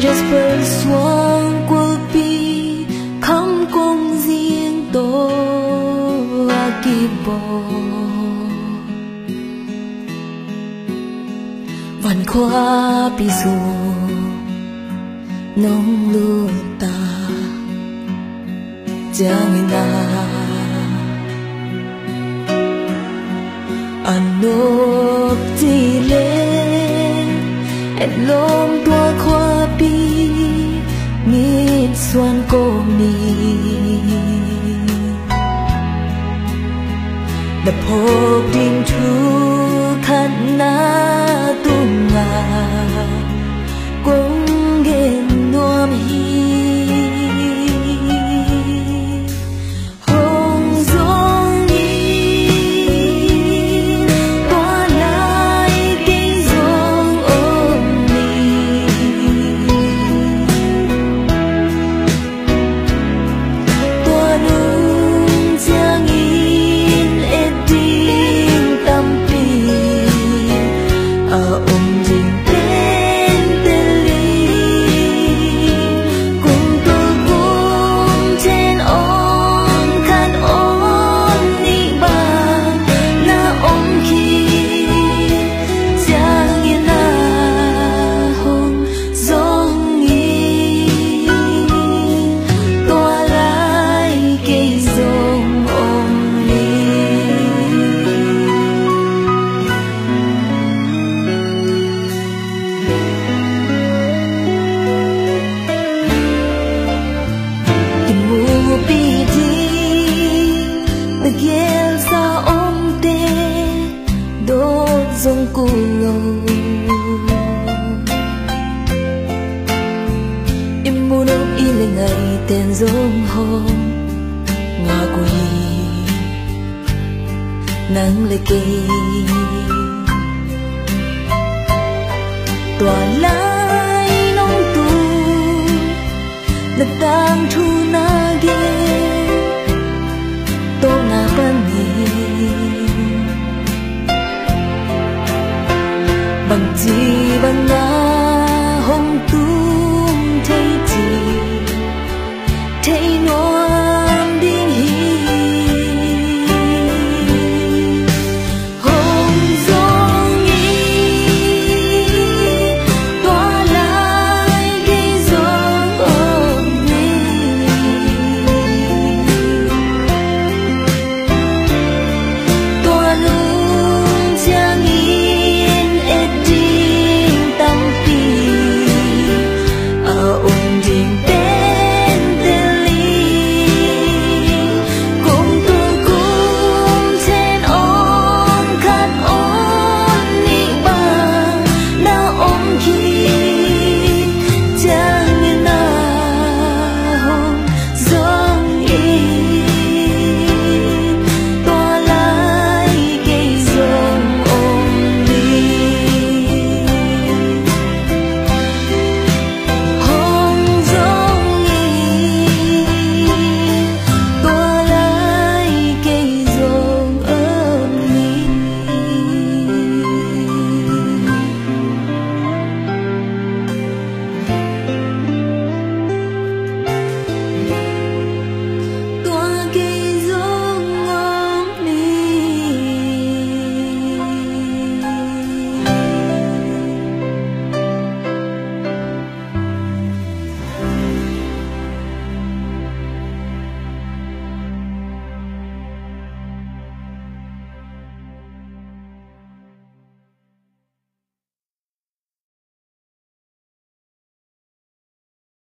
Just first one will be Không cùng riêng tôi và kỳ bộ Văn khoa bị dù Nông lưu ta Giang na Anh lúc thì lên, Anh lúc 算过你。และพบดินทุกขนา zong y lên ngày tên giống zong hong quỳ, nắng Nang kê. Tòa lái nông tu Nagtang thu